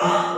God.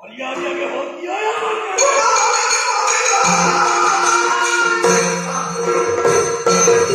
ಮರಿಯಾಗಿ